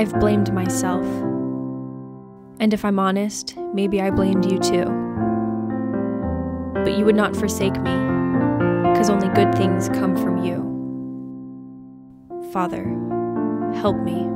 I've blamed myself. And if I'm honest, maybe I blamed you too. But you would not forsake me, because only good things come from you. Father, help me.